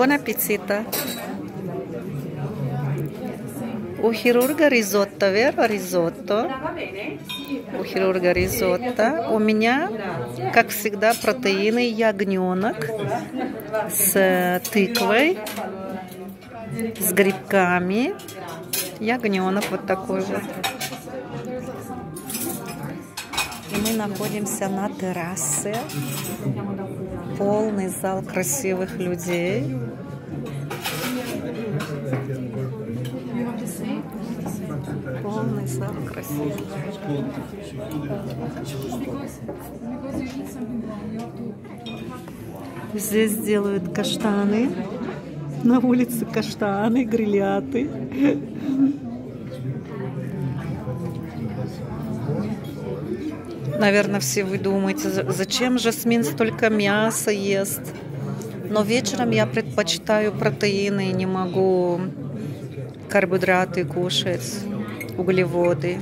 Buon appetito. У хирурга ризотто, Вера, ризотто. У хирурга ризотто. У меня, как всегда, протеины ягненок с тыквой, с грибками. Ягненок вот такой вот. И мы находимся на террасе. Полный зал красивых людей. Полный зал красивых. Здесь делают каштаны. На улице каштаны, гриляты. Наверное, все вы думаете, зачем Жасмин столько мяса ест? Но вечером я предпочитаю протеины не могу карбоhidraты кушать, углеводы.